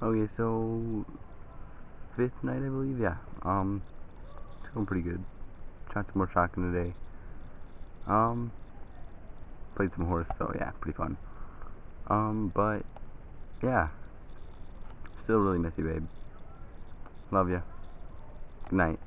Okay, so fifth night, I believe. Yeah. Um, it's going pretty good. Shot some more shotgun today. Um, played some horse, so yeah, pretty fun. Um, but yeah, still really miss you, babe. Love you. Good night.